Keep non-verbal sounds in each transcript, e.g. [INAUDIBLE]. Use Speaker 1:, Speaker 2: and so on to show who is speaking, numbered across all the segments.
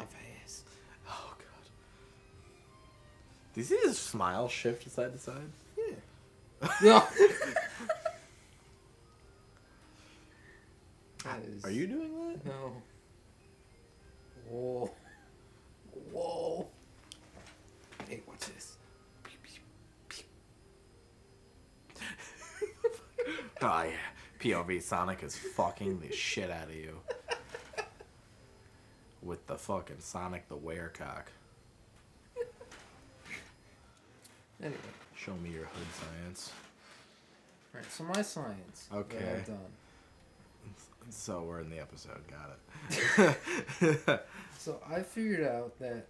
Speaker 1: my face.
Speaker 2: Oh god. Do you see his smile shift side to side?
Speaker 1: Yeah. [LAUGHS]
Speaker 2: No.
Speaker 1: Is-
Speaker 2: Are you doing that?
Speaker 1: No. Whoa. Whoa. Hey, watch this. [LAUGHS]
Speaker 2: Oh yeah. POV Sonic is fucking the shit out of you. With the fucking Sonic the Werecock.
Speaker 1: Anyway.
Speaker 2: Show me your hood science.
Speaker 1: Alright, so my science.
Speaker 2: Okay. So we're in the episode, got it.
Speaker 1: So I figured out that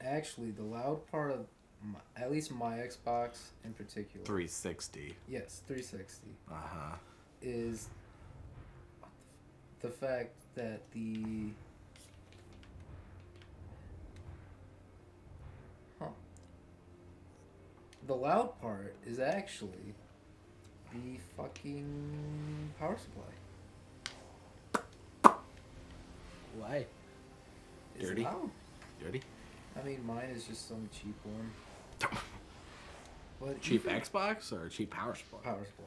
Speaker 1: actually the loud part of my, at least my Xbox in particular.
Speaker 2: 360.
Speaker 1: Yes, 360
Speaker 2: Uh huh.
Speaker 1: is the fact that the the loud part is actually the fucking power supply.
Speaker 2: Why?
Speaker 1: It's
Speaker 2: Dirty?
Speaker 1: loud.
Speaker 2: Dirty?
Speaker 1: I mean, mine is just some cheap one. But
Speaker 2: Cheap
Speaker 1: even-
Speaker 2: Xbox or cheap power supply?
Speaker 1: power supply.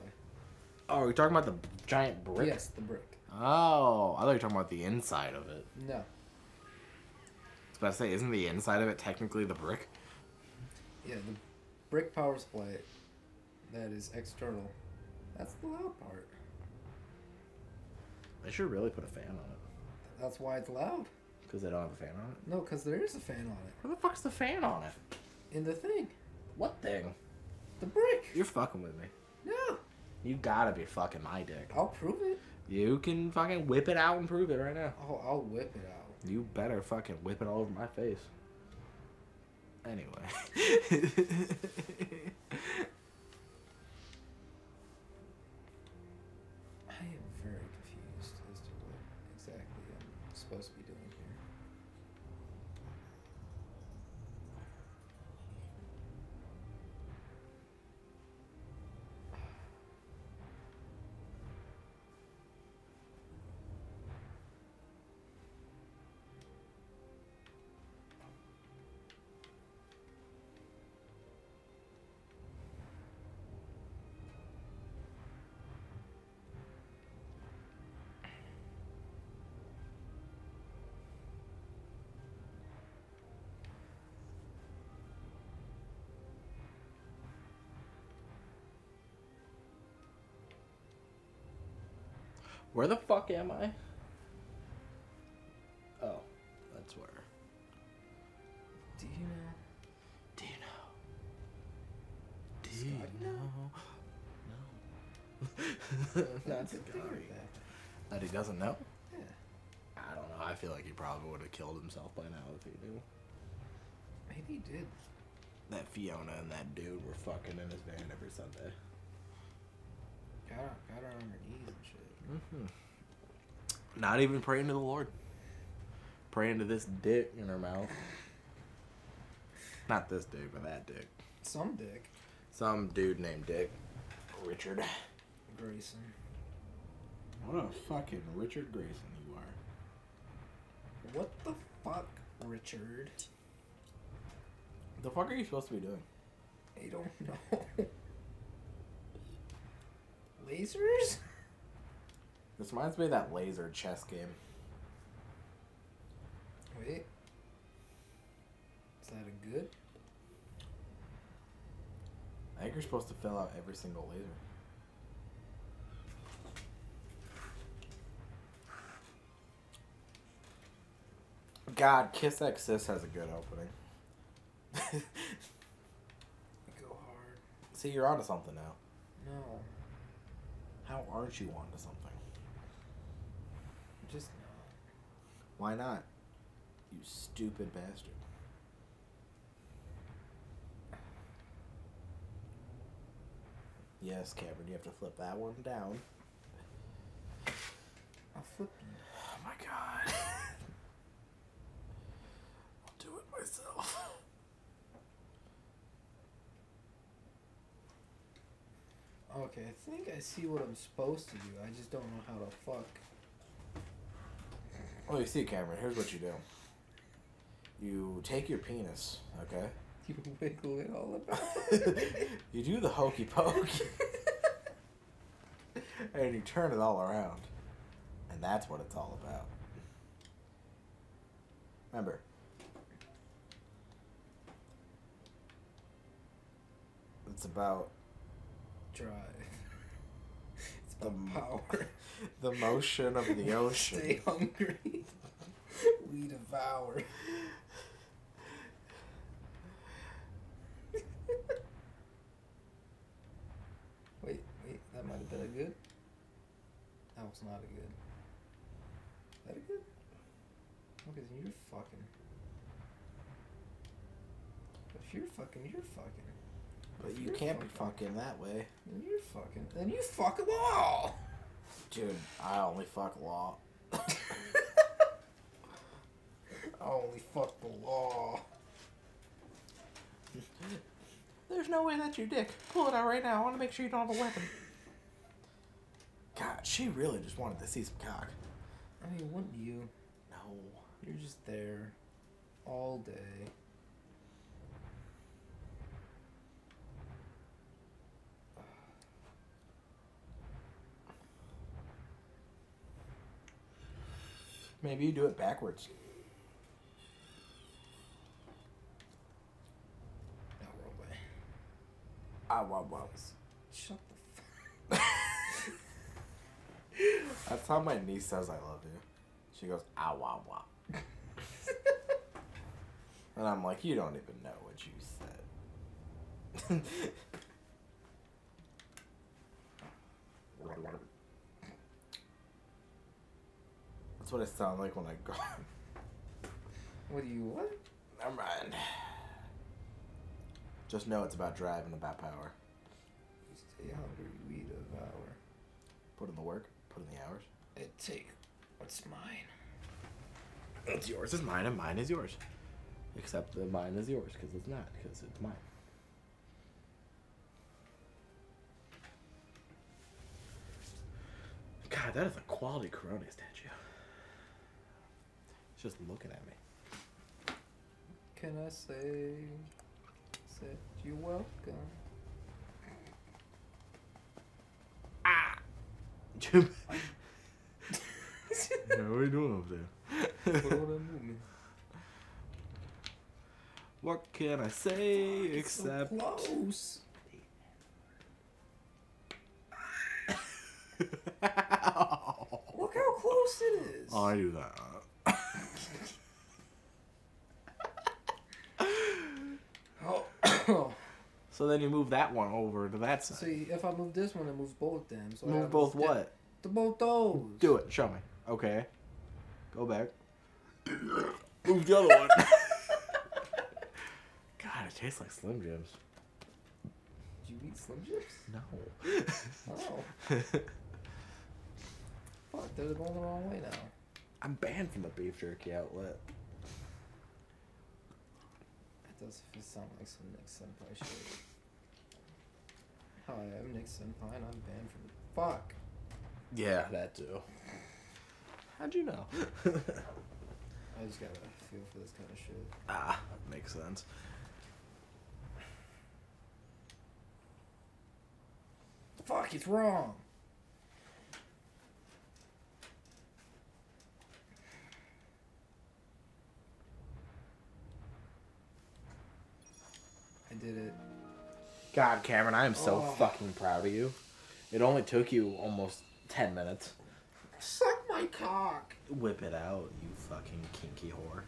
Speaker 2: Oh, are you talking about the giant brick?
Speaker 1: Yes, the brick.
Speaker 2: Oh, I thought you were talking about the inside of it.
Speaker 1: No,
Speaker 2: I was about to say, isn't the inside of it technically the brick?
Speaker 1: yeah, the brick power supply that is external. That's the loud part.
Speaker 2: They should really put a fan on it.
Speaker 1: That's why it's loud.
Speaker 2: Because they don't have a fan on it.
Speaker 1: No, because there is a fan on it
Speaker 2: Where the fuck's the fan on it?
Speaker 1: in the thing.
Speaker 2: What thing?
Speaker 1: The brick.
Speaker 2: You're fucking with me.
Speaker 1: No,
Speaker 2: You gotta be fucking my dick.
Speaker 1: I'll prove it.
Speaker 2: You can fucking whip it out and prove it right now.
Speaker 1: I'll, I'll whip it out.
Speaker 2: You better fucking whip it all over my face. Anyway. [LAUGHS] Where the fuck am I? Oh, that's where.
Speaker 1: Do you know?
Speaker 2: Do you know? Do
Speaker 1: Scotty
Speaker 2: you know? No. Not Scotty.
Speaker 1: that.
Speaker 2: That he doesn't know?
Speaker 1: Yeah.
Speaker 2: I don't know. I feel like he probably would have killed himself by now if he knew.
Speaker 1: Maybe he did.
Speaker 2: That Fiona and that dude were fucking in his van every Sunday.
Speaker 1: Got her, got her on her knees and
Speaker 2: Mm-hmm. Not even praying to the Lord. Praying to this dick in her mouth. Not this dude, but that dick.
Speaker 1: Some dick.
Speaker 2: Some dude named Dick. Richard.
Speaker 1: Grayson.
Speaker 2: What a fucking Richard Grayson you are.
Speaker 1: What the fuck, Richard?
Speaker 2: The fuck are you supposed to be doing?
Speaker 1: I don't know. [LAUGHS] Lasers?
Speaker 2: This reminds me of that laser chess game.
Speaker 1: Wait. Is that a good?
Speaker 2: I think you're supposed to fill out every single laser. God, Kiss X Sis has a good opening. [LAUGHS]
Speaker 1: Go hard.
Speaker 2: See, you're onto something now.
Speaker 1: No.
Speaker 2: How aren't you onto something?
Speaker 1: Just
Speaker 2: Why not? You stupid bastard. Yes, Cameron, you have to flip that one down.
Speaker 1: I'll flip.
Speaker 2: Oh my god. [LAUGHS] I'll do it myself.
Speaker 1: Okay, I think I see what I'm supposed to do. I just don't know how to fuck.
Speaker 2: Oh, you see, Cameron, here's what you do. You take your penis, okay? [LAUGHS]
Speaker 1: You wiggle it all about. [LAUGHS]
Speaker 2: you do the hokey pokey. [LAUGHS] and you turn it all around. And that's what it's all about. Remember. It's about
Speaker 1: Drive. It's about
Speaker 2: mo-
Speaker 1: power.
Speaker 2: The motion of the [LAUGHS] ocean.
Speaker 1: Stay hungry. [LAUGHS] we devour. [LAUGHS] wait, wait, that might have been a good. That was not a good. That a good? Okay, then you're fucking. If you're fucking, you're fucking.
Speaker 2: But
Speaker 1: If
Speaker 2: you can't be fucking that way.
Speaker 1: Then you're fucking. Then you fuck them all.
Speaker 2: Dude, I only fuck law. [LAUGHS]
Speaker 1: I only fuck the law.
Speaker 2: There's no way that's your dick. Pull it out right now. I want to make sure you don't have a weapon. God, she really just wanted to see some cock.
Speaker 1: I mean, wouldn't you?
Speaker 2: No.
Speaker 1: You're just there all day.
Speaker 2: Maybe you do it backwards.
Speaker 1: No, wrong way.
Speaker 2: Ah, wow, wow.
Speaker 1: Shut the fuck. [LAUGHS]
Speaker 2: That's how my niece says I love you. She goes, ah, wow, wow. [LAUGHS] and I'm like, you don't even know what you said. [LAUGHS] That's what I sound like when I go.
Speaker 1: What do you what?
Speaker 2: Never mind. Just know it's about drive and about power.
Speaker 1: You stay hungry, eat devour.
Speaker 2: Put in the work, put in the hours.
Speaker 1: And take what's mine.
Speaker 2: It's yours is mine and mine is yours. Except the mine is yours because it's not because it's mine. God, that is a quality Corona statue. It's just looking at me.
Speaker 1: Can I say, say you're welcome? Ah! [LAUGHS]
Speaker 2: Jim. what are you doing over there?
Speaker 1: What would I move me?
Speaker 2: what can I say except
Speaker 1: so close. [LAUGHS] Look how close it is.
Speaker 2: Oh, I do that.
Speaker 1: Oh.
Speaker 2: So then you move that one over to that side.
Speaker 1: See, if I move this one, it moves both them. So
Speaker 2: move
Speaker 1: gotta
Speaker 2: both
Speaker 1: the-
Speaker 2: what?
Speaker 1: The both those.
Speaker 2: Do it. Show me. Okay. Go back. [COUGHS] move the other one. [LAUGHS] [LAUGHS] God, it tastes like Slim Jims.
Speaker 1: Did you eat Slim Jims?
Speaker 2: No.
Speaker 1: Oh. [LAUGHS] Fuck, they're going the wrong way now.
Speaker 2: I'm banned from the beef jerky outlet.
Speaker 1: That does sound like some Nyk Senpai shit. Hi, I'm Nyk Senpai and I'm banned from Fuck.
Speaker 2: Yeah, that too. How'd you know? [LAUGHS]
Speaker 1: I just got a feel for this kind of shit.
Speaker 2: ah, makes sense.
Speaker 1: Fuck, it's wrong. I did it.
Speaker 2: God, Cameron, I am so
Speaker 1: Oh.
Speaker 2: fucking proud of you. It only took you almost 10 minutes.
Speaker 1: Suck my cock.
Speaker 2: Whip it out, you fucking kinky whore.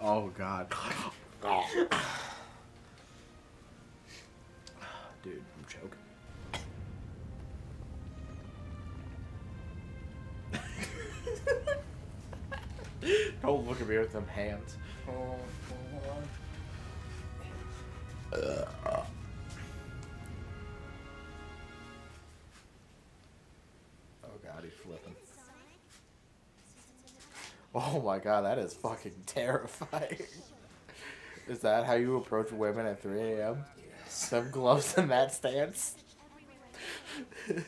Speaker 2: Oh, God. oh. [SIGHS] Dude, I'm choking. [LAUGHS] Don't look at me with them hands.
Speaker 1: Oh,
Speaker 2: my god, that is fucking [LAUGHS] terrifying. Is that how you approach women at 3 a.m.?
Speaker 1: Yes.
Speaker 2: Them gloves and that stance?
Speaker 1: Looking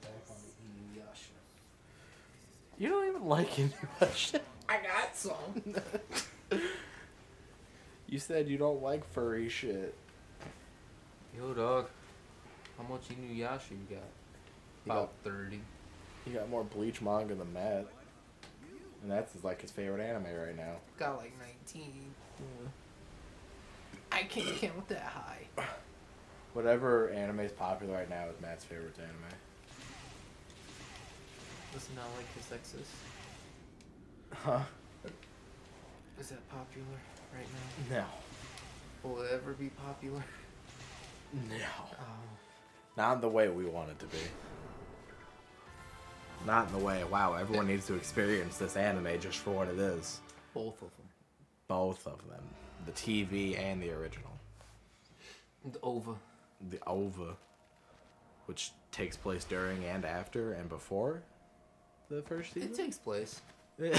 Speaker 1: back on the Inuyasha.
Speaker 2: you don't even like Inuyasha.
Speaker 1: I got some. [LAUGHS]
Speaker 2: You said you don't like furry shit.
Speaker 1: Yo, dog. How much Inuyasha you got?
Speaker 2: You
Speaker 1: About 30.
Speaker 2: You got more Bleach manga than Matt. And that's like his favorite anime right now.
Speaker 1: Got like 19. I can't count that high.
Speaker 2: Whatever anime is popular right now is Matt's favorite anime.
Speaker 1: Does not like his exes.
Speaker 2: Huh?
Speaker 1: Is that popular right now?
Speaker 2: No.
Speaker 1: Will it ever be popular?
Speaker 2: No.
Speaker 1: Oh.
Speaker 2: Not in the way we want it to be. Not in the way, wow, everyone needs to experience this anime just for what it is.
Speaker 1: Both of them.
Speaker 2: Both of them. The TV and the original.
Speaker 1: The OVA.
Speaker 2: The OVA. Which takes place during and after and before the first season.
Speaker 1: It takes place. [LAUGHS]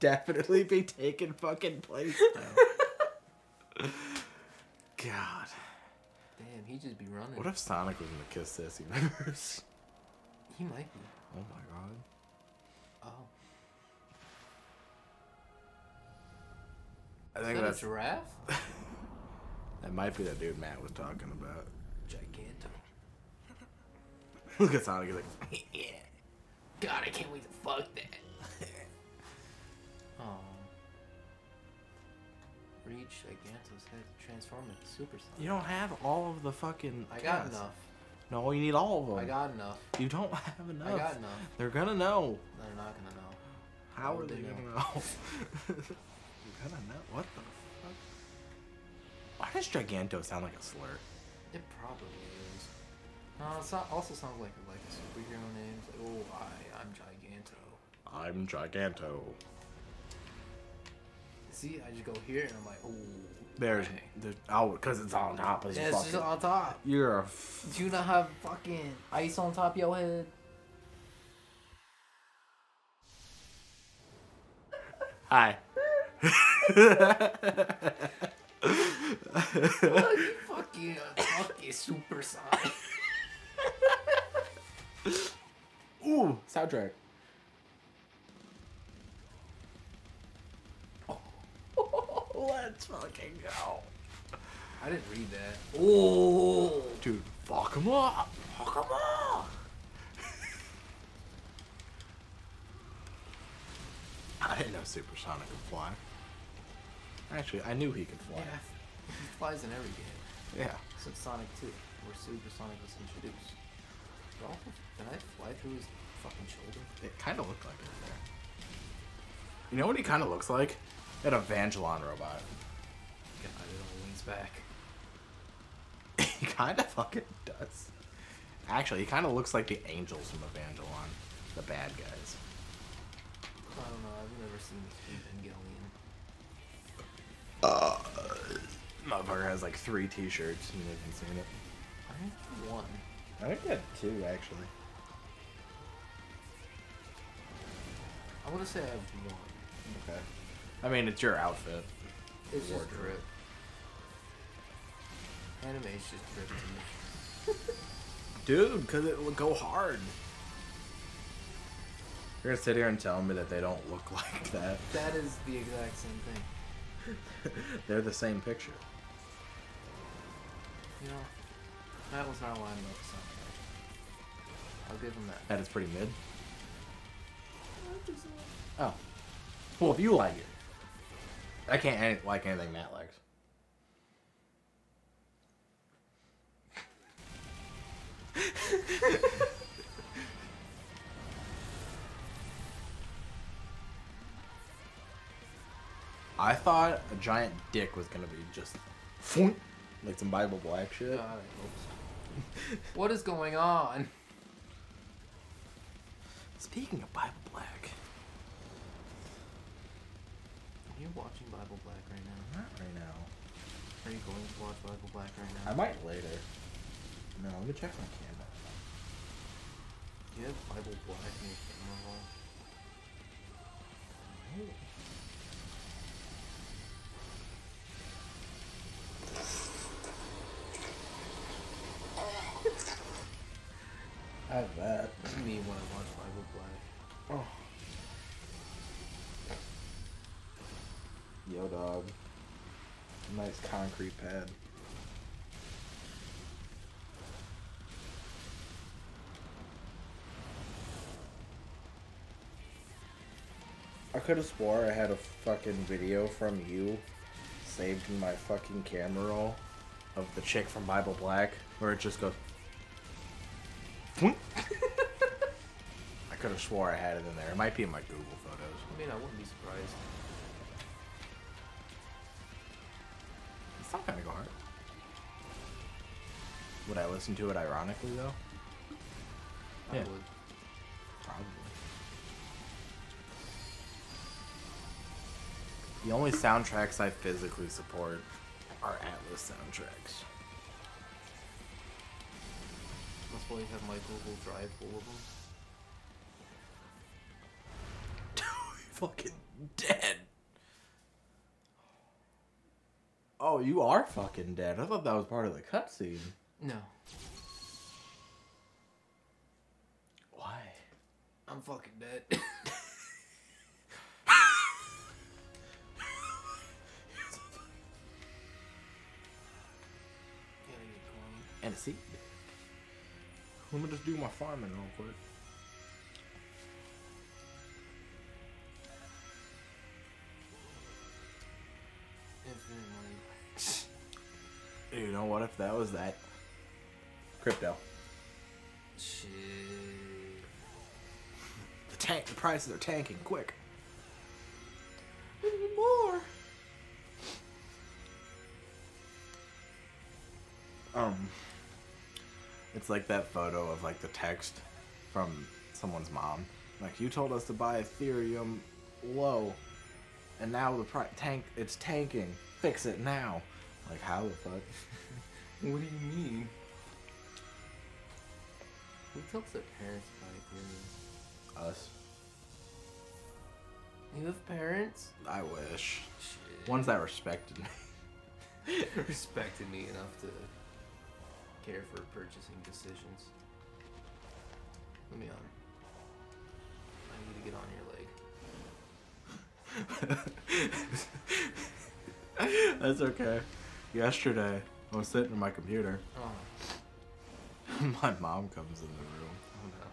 Speaker 2: Definitely be taking fucking place now. [LAUGHS] God.
Speaker 1: Damn, he just be running.
Speaker 2: What if Sonic was in the Kiss This universe?
Speaker 1: He might be.
Speaker 2: Oh my god.
Speaker 1: Oh.
Speaker 2: I
Speaker 1: Is
Speaker 2: think
Speaker 1: that a giraffe? [LAUGHS]
Speaker 2: that might be the dude Matt was talking about.
Speaker 1: Giganto. [LAUGHS]
Speaker 2: Look at Sonic, he's like, [LAUGHS]
Speaker 1: yeah. God, I can't wait to fuck that. oh. Reach Giganto's head transform into Super Sonic.
Speaker 2: You don't have all of the fucking.
Speaker 1: I got enough.
Speaker 2: No, you need all of them.
Speaker 1: I got enough.
Speaker 2: You don't [LAUGHS] have enough.
Speaker 1: I got enough.
Speaker 2: They're gonna know.
Speaker 1: They're not gonna know.
Speaker 2: How are they
Speaker 1: they
Speaker 2: gonna
Speaker 1: know?
Speaker 2: know? [LAUGHS] You're gonna know. What the fuck? Why does Giganto sound like a slur?
Speaker 1: It probably is. No, it so- also sounds like like a superhero name. It's like, oh, I, I'm Giganto.
Speaker 2: I'm Giganto.
Speaker 1: See, I just go here and I'm like, oh.
Speaker 2: There's,
Speaker 1: dang.
Speaker 2: there's oh, because it's on top of
Speaker 1: Yeah, it's
Speaker 2: fucking.
Speaker 1: just on top.
Speaker 2: You're a. F-
Speaker 1: Do you not have fucking ice on top of your head?
Speaker 2: Hi. [LAUGHS]
Speaker 1: What you fucking uh, fucking super sonic.
Speaker 2: Ooh, soundtrack. Let's fucking go.
Speaker 1: I didn't read that. Oh,
Speaker 2: Dude, fuck him up. Fuck him up. I didn't know Supersonic could fly. Actually, I knew he could fly.
Speaker 1: yeah. He flies in every game.
Speaker 2: Yeah.
Speaker 1: Since Sonic 2, where Super Sonic was introduced. Did I- Did I fly through his fucking shoulder?
Speaker 2: It kind of looked like it there. You know what he kind of looks like? An Evangelion robot.
Speaker 1: God, it all leans back. [LAUGHS]
Speaker 2: he kind of fucking does. Actually, he kind of looks like the angels from Evangelion. The bad guys.
Speaker 1: I don't know. I've never seen Evangelion.
Speaker 2: Uh, motherfucker has like three t-shirts. You haven't seen it.
Speaker 1: I think one.
Speaker 2: I think had two, actually.
Speaker 1: I want to say I have one.
Speaker 2: Okay. I mean, it's your outfit.
Speaker 1: It's just
Speaker 2: Wardrobe.
Speaker 1: drip. Anime's just drip to me.
Speaker 2: Dude, because it will go hard. You're gonna sit here and tell me that they don't look like that.
Speaker 1: That is the exact same thing. [LAUGHS]
Speaker 2: They're the same picture.
Speaker 1: You know, that was not lined up soundtrack. I'll give him that.
Speaker 2: That is pretty mid. Oh. Well, if you like it. I can't any- like anything Matt likes. I thought a giant dick was gonna be just like some Bible black shit.
Speaker 1: God, I hope so. what is going on?
Speaker 2: Speaking of Bible black,
Speaker 1: Are you watching Bible Black right now?
Speaker 2: not right now.
Speaker 1: Are you going to watch Bible Black right now?
Speaker 2: I might later. No, let me check my camera.
Speaker 1: Do you have Bible Black in your camera roll?
Speaker 2: Dog. Nice concrete pad. I could have swore I had a fucking video from you saved in my fucking camera roll of the chick from Bible Black where it just goes. [LAUGHS] I could have swore I had it in there. It might be in my Google photos.
Speaker 1: I mean, I wouldn't be surprised.
Speaker 2: Not gonna go hard. Would I listen to it ironically though?
Speaker 1: I
Speaker 2: Yeah.
Speaker 1: would.
Speaker 2: Probably. The only soundtracks I physically support are Atlus soundtracks.
Speaker 1: That's why you have my Google Drive full of them. [LAUGHS]
Speaker 2: fucking dead. Oh, you are fucking dead. I thought that was part of the cutscene.
Speaker 1: No,
Speaker 2: Why?
Speaker 1: I'm fucking dead. [LAUGHS] Gotta get going.
Speaker 2: And a seed. Let me just do my farming real quick. That was that crypto,
Speaker 1: Shit.
Speaker 2: the tank, the prices are tanking quick. We more. Um, it's like that photo of like the text from someone's mom. Like you told us to buy Ethereum low, and now the pri- tank it's tanking. Fix it now. Like how the fuck? [LAUGHS]
Speaker 1: What do you mean? Who tells their parents about Ethereum?
Speaker 2: Us.
Speaker 1: You have parents?
Speaker 2: I wish.
Speaker 1: Shit.
Speaker 2: Ones that respected me. [LAUGHS]
Speaker 1: respected me enough to care for purchasing decisions. Let me on. I need to get on your leg. [LAUGHS]
Speaker 2: That's okay. Yesterday, I was sitting in my computer.
Speaker 1: Oh, [LAUGHS]
Speaker 2: my mom comes in the room,
Speaker 1: oh no.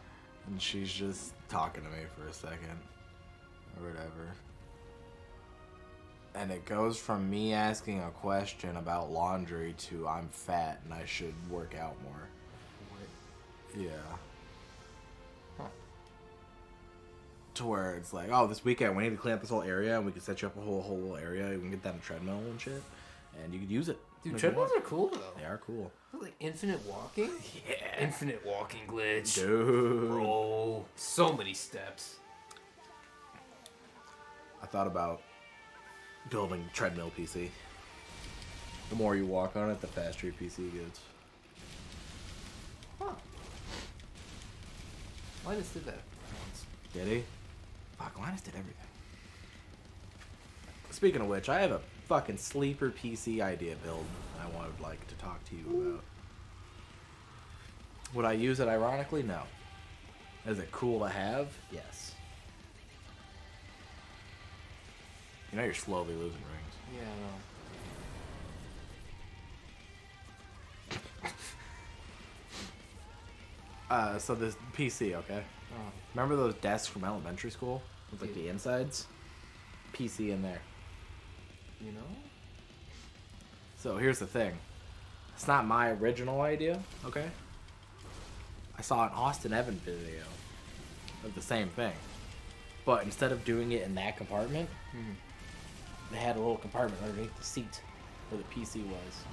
Speaker 2: and she's just talking to me for a second, or whatever. And it goes from me asking a question about laundry to I'm fat and I should work out more.
Speaker 1: What?
Speaker 2: Yeah.
Speaker 1: Huh.
Speaker 2: To where it's like, oh, this weekend we need to clean up this whole area, and we can set you up a whole whole area. We can get that a treadmill and shit, and you could use it.
Speaker 1: Dude, treadmills are cool though.
Speaker 2: They are cool.
Speaker 1: Like infinite walking?
Speaker 2: Yeah.
Speaker 1: Infinite walking glitch.
Speaker 2: Dude.
Speaker 1: Bro, so many steps.
Speaker 2: I thought about building treadmill PC. The more you walk on it, the faster your PC gets.
Speaker 1: Huh. Linus did that once.
Speaker 2: Did he? Fuck, Linus did everything. Speaking of which, I have a fucking sleeper PC idea build I would like to talk to you about. Would I use it ironically? No. Is it cool to have? Yes. You know you're slowly losing rings.
Speaker 1: Yeah, I know. [LAUGHS]
Speaker 2: Uh, so this PC, okay?
Speaker 1: Oh,
Speaker 2: Remember those desks from elementary school with like the insides? PC in there.
Speaker 1: You know?
Speaker 2: So here's the thing. It's not my original idea, okay? I saw an Austin Evan video of the same thing. But instead of doing it in that compartment,
Speaker 1: Hmm.
Speaker 2: they had a little compartment underneath the seat where the PC was.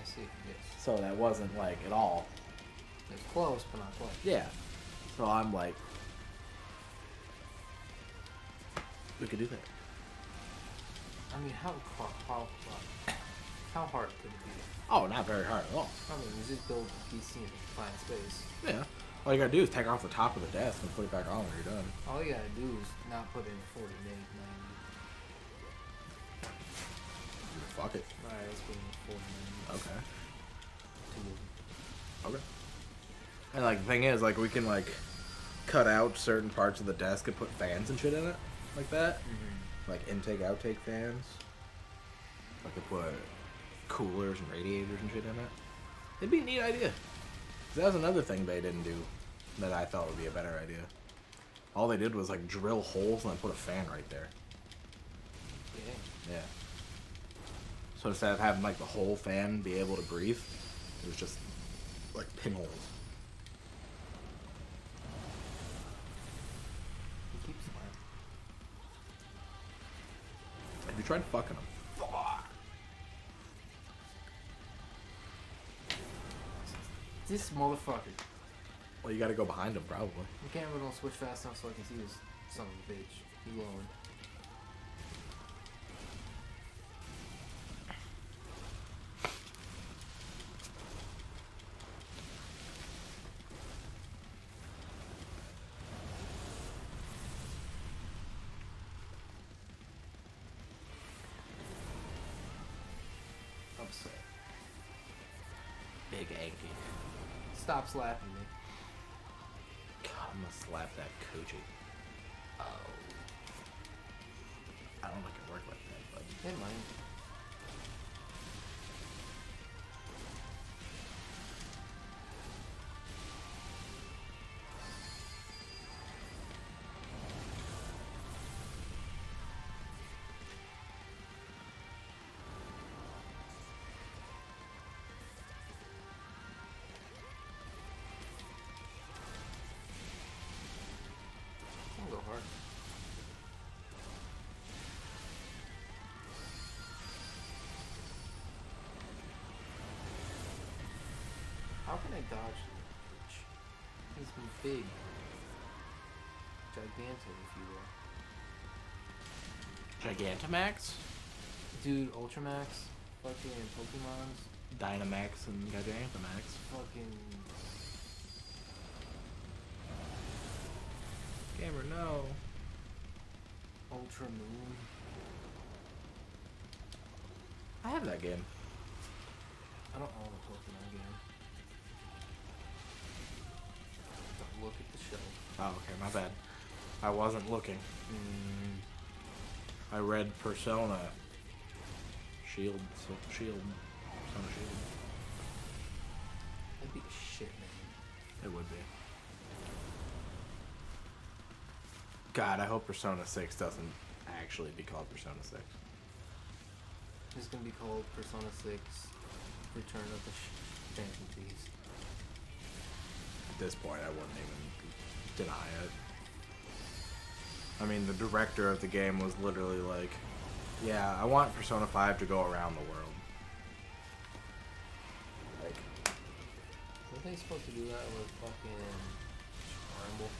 Speaker 1: I see. Yes.
Speaker 2: So that wasn't like at all.
Speaker 1: It's close, but not close.
Speaker 2: Yeah. So I'm like, we could do that.
Speaker 1: I mean, how how how, how hard could it be?
Speaker 2: Oh, not very hard at all.
Speaker 1: I mean, you just build a PC in a confined space.
Speaker 2: Yeah. All you gotta do is take off the top of the desk and put it back on when you're done.
Speaker 1: All you gotta do is not put in 40 minutes, 90.
Speaker 2: Fuck it.
Speaker 1: Alright, let's put in 40 minutes.
Speaker 2: Okay.
Speaker 1: Two.
Speaker 2: Okay. And like the thing is, like we can like cut out certain parts of the desk and put fans and shit in it, like that.
Speaker 1: Mm-hmm.
Speaker 2: Like intake outtake fans. I could put coolers and radiators and shit in it, it'd be a neat idea. that was another thing they didn't do that I thought would be a better idea. All they did was like drill holes and then put a fan right there.
Speaker 1: Yeah.
Speaker 2: Yeah. So instead of having like the whole fan be able to breathe, it was just like pinholes. You tried fucking them?
Speaker 1: This motherfucker.
Speaker 2: Well, you gotta go behind him probably.
Speaker 1: The camera don't switch fast enough so I can see this son of a bitch. He glowing. Stop slapping me.
Speaker 2: God, I'm gonna slap that Koji.
Speaker 1: Oh.
Speaker 2: I don't think it worked like that, but
Speaker 1: It might. How can I dodge this? He's big. Gigantic, if you will.
Speaker 2: Gigantamax,
Speaker 1: Dude, Ultramax, fucking Pokemons,
Speaker 2: Dynamax, and Gigantamax.
Speaker 1: fucking.
Speaker 2: Gamer, no.
Speaker 1: Ultra Moon.
Speaker 2: I have that game.
Speaker 1: I don't own a Pokemon game. Look at the show.
Speaker 2: Oh, okay, my bad. I wasn't looking.
Speaker 1: Mm,
Speaker 2: I read Persona. Shield, so, Shield, Persona Shield.
Speaker 1: that'd be a shit name.
Speaker 2: It would be. God, I hope Persona 6 doesn't actually be called Persona 6.
Speaker 1: It's gonna be called Persona 6 Return of the Sh- Phantom Thieves.
Speaker 2: At this point, I wouldn't even deny it. I mean, the director of the game was literally like, yeah, I want Persona 5 to go around the world. Like,
Speaker 1: Weren't they supposed to do that with fucking Rumble?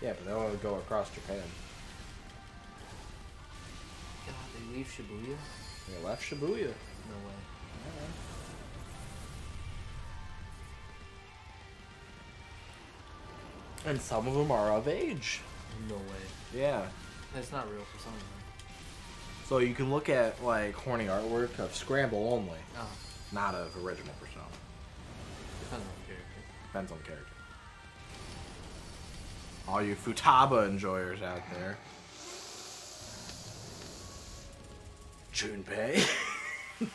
Speaker 2: yeah, but they want to go across Japan.
Speaker 1: God, they leave Shibuya?
Speaker 2: They left Shibuya.
Speaker 1: No way.
Speaker 2: And some of them are of age.
Speaker 1: No way.
Speaker 2: Yeah.
Speaker 1: That's not real Persona. man.
Speaker 2: So you can look at like horny artwork of Scramble only,
Speaker 1: Oh,
Speaker 2: not of original Persona.
Speaker 1: depends on the character.
Speaker 2: Depends on the character. All you Futaba enjoyers out there. Junpei. [LAUGHS]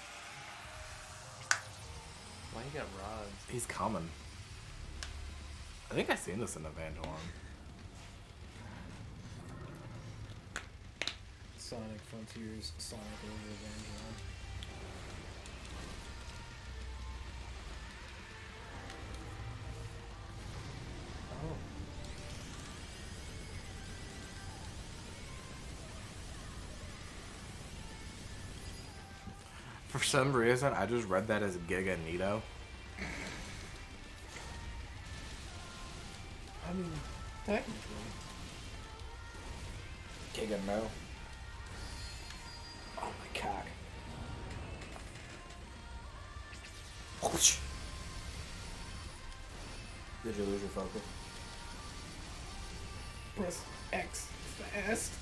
Speaker 1: Why you got rods?
Speaker 2: He's coming. I think I've seen this in Evangelion.
Speaker 3: Sonic Frontiers, Sonic over Evangelion. Oh.
Speaker 2: For some reason, I just read that as Giga Nito.
Speaker 3: Technically.
Speaker 2: Giga no. Oh my cock. Did you lose your focus?
Speaker 3: Press X fast.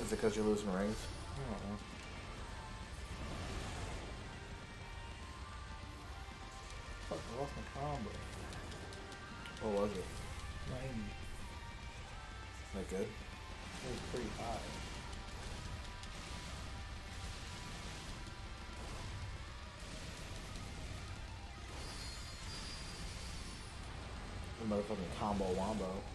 Speaker 2: Is it because you're losing rings?
Speaker 3: I don't know. Fuck, I lost my combo.
Speaker 2: What was it?
Speaker 3: is
Speaker 2: that good?
Speaker 3: Pretty high.
Speaker 2: The motherfucking combo wombo.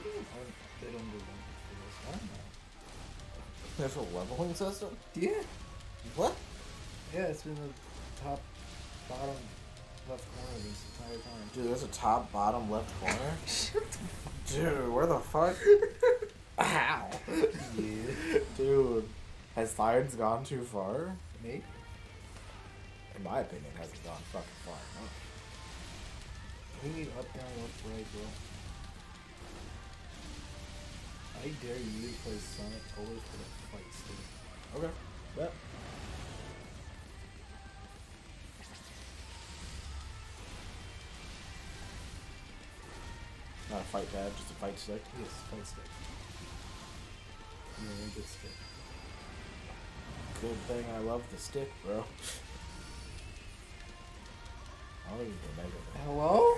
Speaker 1: They don't do one for this. I don't know.
Speaker 2: There's a leveling system?
Speaker 1: Yeah.
Speaker 2: What?
Speaker 1: Yeah, it's been the top, bottom, left corner this entire time.
Speaker 2: Dude, there's a top, bottom, left corner? [LAUGHS] Dude, where the fuck? [LAUGHS] Ow.
Speaker 1: Yeah.
Speaker 2: Dude, has science gone too far?
Speaker 1: Maybe.
Speaker 2: In my opinion, it hasn't gone fucking far enough.
Speaker 1: We need up, down, left, right, bro. I dare you to play Sonic Colors for the fight stick.
Speaker 2: Okay. Yep. Not a fight pad, just a fight stick.
Speaker 1: Yes, fight stick. Yeah, good stick.
Speaker 2: Good thing I love the stick, bro. [LAUGHS] I don't even play Mega
Speaker 1: Hello?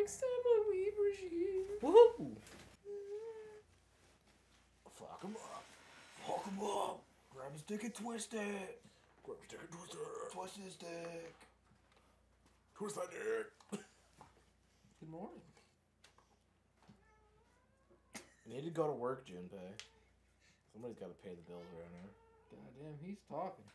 Speaker 1: Next time on Weeb Regime.
Speaker 2: Woohoo! Fuck him up. Fuck him up. Grab his dick and twist it. Grab his dick and twist it. Twist his dick. Twist that dick.
Speaker 1: Good morning.
Speaker 2: I need to go to work, Junpei. Somebody's got to pay the bills around here.
Speaker 1: Goddamn, he's talking.